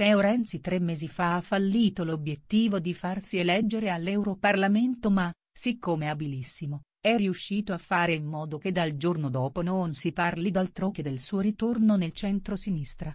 Matteo Renzi tre mesi fa ha fallito l'obiettivo di farsi eleggere all'Europarlamento ma, siccome abilissimo, è riuscito a fare in modo che dal giorno dopo non si parli d'altro che del suo ritorno nel centro-sinistra.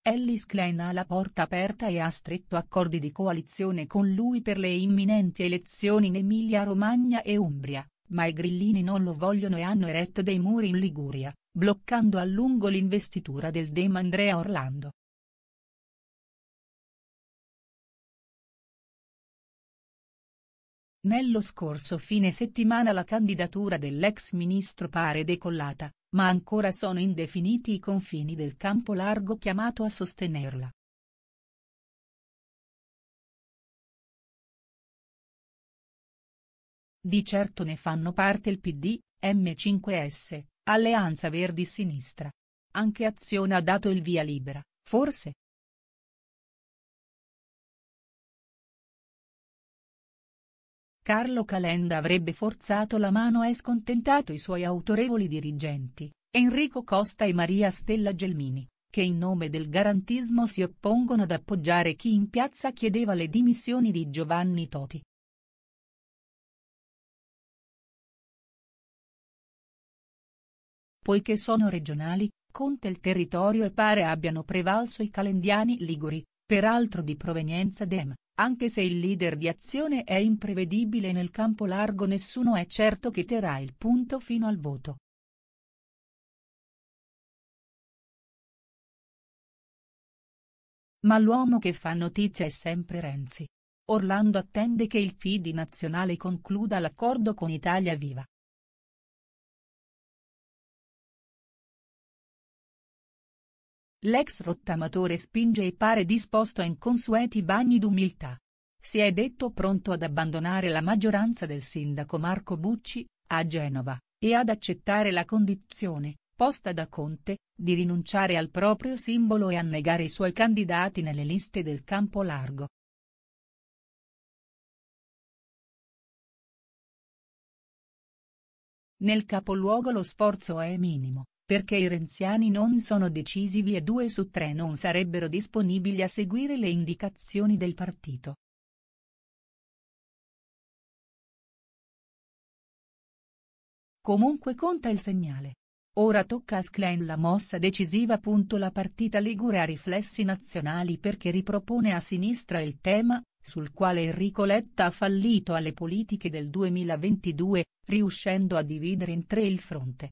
Ellis Klein ha la porta aperta e ha stretto accordi di coalizione con lui per le imminenti elezioni in Emilia-Romagna e Umbria, ma i grillini non lo vogliono e hanno eretto dei muri in Liguria, bloccando a lungo l'investitura del Dem Andrea Orlando. Nello scorso fine settimana la candidatura dell'ex ministro pare decollata, ma ancora sono indefiniti i confini del campo largo chiamato a sostenerla. Di certo ne fanno parte il PD, M5S, Alleanza Verdi-Sinistra. Anche Azione ha dato il via libera, forse? Carlo Calenda avrebbe forzato la mano e scontentato i suoi autorevoli dirigenti, Enrico Costa e Maria Stella Gelmini, che in nome del garantismo si oppongono ad appoggiare chi in piazza chiedeva le dimissioni di Giovanni Toti. Poiché sono regionali, conta il territorio e pare abbiano prevalso i calendiani liguri, peraltro di provenienza Dem, anche se il leader di azione è imprevedibile nel campo largo nessuno è certo che terrà il punto fino al voto. Ma l'uomo che fa notizia è sempre Renzi. Orlando attende che il PD nazionale concluda l'accordo con Italia Viva. L'ex rottamatore spinge e pare disposto a inconsueti bagni d'umiltà. Si è detto pronto ad abbandonare la maggioranza del sindaco Marco Bucci, a Genova, e ad accettare la condizione, posta da Conte, di rinunciare al proprio simbolo e annegare i suoi candidati nelle liste del campo largo. Nel capoluogo lo sforzo è minimo perché i renziani non sono decisivi e due su tre non sarebbero disponibili a seguire le indicazioni del partito. Comunque conta il segnale. Ora tocca a Sklein la mossa decisiva. La partita Ligure ha riflessi nazionali perché ripropone a sinistra il tema, sul quale Enrico Letta ha fallito alle politiche del 2022, riuscendo a dividere in tre il fronte.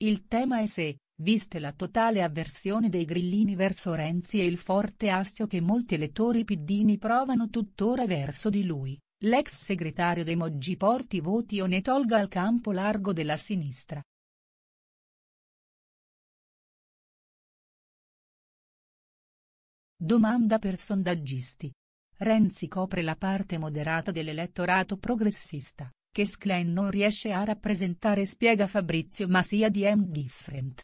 Il tema è se, viste la totale avversione dei grillini verso Renzi e il forte astio che molti elettori piddini provano tuttora verso di lui, l'ex segretario dei Moggi porti voti o ne tolga al campo largo della sinistra. Domanda per sondaggisti. Renzi copre la parte moderata dell'elettorato progressista che Sklein non riesce a rappresentare spiega Fabrizio ma sia di M different.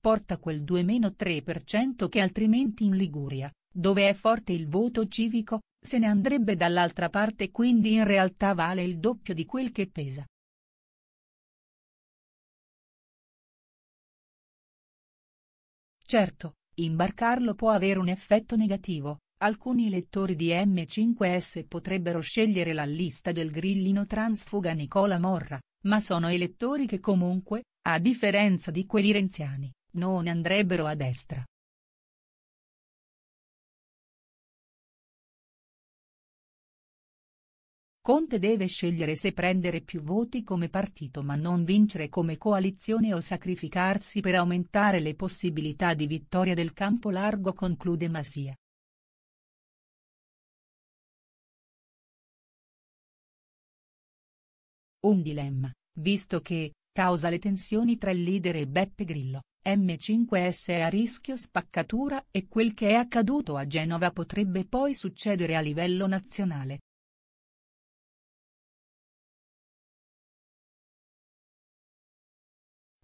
Porta quel 2-3% che altrimenti in Liguria, dove è forte il voto civico, se ne andrebbe dall'altra parte quindi in realtà vale il doppio di quel che pesa. Certo, Imbarcarlo può avere un effetto negativo, alcuni elettori di M5S potrebbero scegliere la lista del grillino transfuga Nicola Morra, ma sono elettori che comunque, a differenza di quelli renziani, non andrebbero a destra. Conte deve scegliere se prendere più voti come partito ma non vincere come coalizione o sacrificarsi per aumentare le possibilità di vittoria del campo largo conclude Masia. Un dilemma, visto che, causa le tensioni tra il leader e Beppe Grillo, M5S è a rischio spaccatura e quel che è accaduto a Genova potrebbe poi succedere a livello nazionale.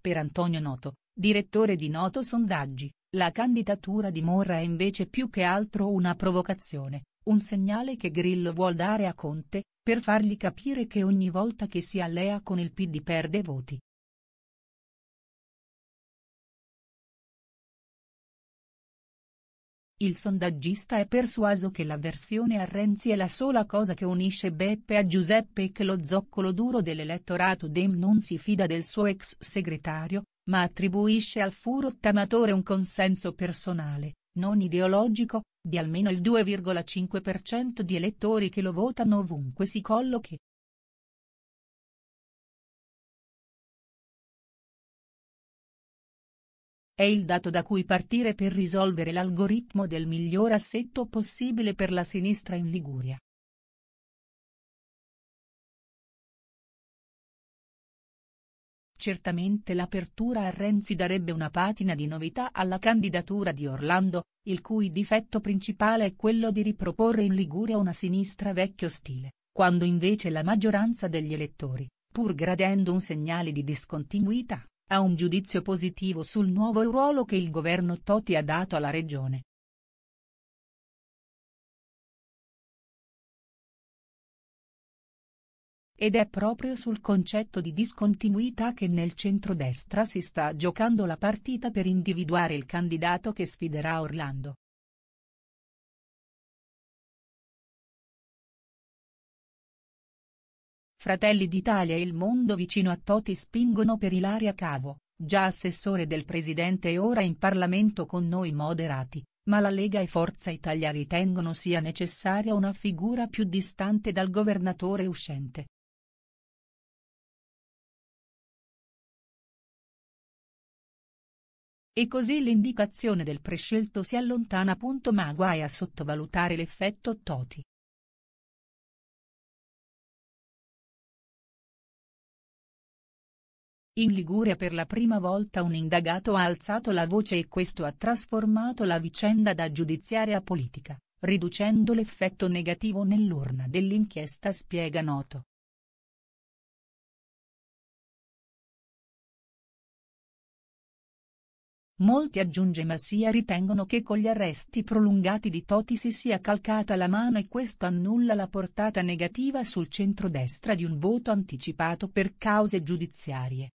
Per Antonio Noto, direttore di Noto Sondaggi, La candidatura di Morra è invece più che altro una provocazione, un segnale che Grillo vuol dare a Conte, per fargli capire che ogni volta che si allea con il PD perde voti. Il sondaggista è persuaso che l'avversione a Renzi è la sola cosa che unisce Beppe a Giuseppe e che lo zoccolo duro dell'elettorato Dem non si fida del suo ex segretario, ma attribuisce al furottamatore un consenso personale, non ideologico, di almeno il 2,5% di elettori che lo votano ovunque si collochi. È il dato da cui partire per risolvere l'algoritmo del miglior assetto possibile per la sinistra in Liguria. Certamente l'apertura a Renzi darebbe una patina di novità alla candidatura di Orlando, il cui difetto principale è quello di riproporre in Liguria una sinistra vecchio stile, quando invece la maggioranza degli elettori, pur gradendo un segnale di discontinuità, ha un giudizio positivo sul nuovo ruolo che il governo Toti ha dato alla regione. Ed è proprio sul concetto di discontinuità che nel centrodestra si sta giocando la partita per individuare il candidato che sfiderà Orlando. Fratelli d'Italia e il mondo vicino a Toti spingono per Ilaria Cavo, già assessore del presidente e ora in Parlamento con noi moderati, ma la Lega e Forza Italia ritengono sia necessaria una figura più distante dal governatore uscente. E così l'indicazione del prescelto si allontana. Ma guai a sottovalutare l'effetto Toti. In Liguria per la prima volta un indagato ha alzato la voce e questo ha trasformato la vicenda da giudiziaria a politica, riducendo l'effetto negativo nell'urna dell'inchiesta spiega Noto. Molti aggiunge Massia ritengono che con gli arresti prolungati di Toti si sia calcata la mano e questo annulla la portata negativa sul centrodestra di un voto anticipato per cause giudiziarie.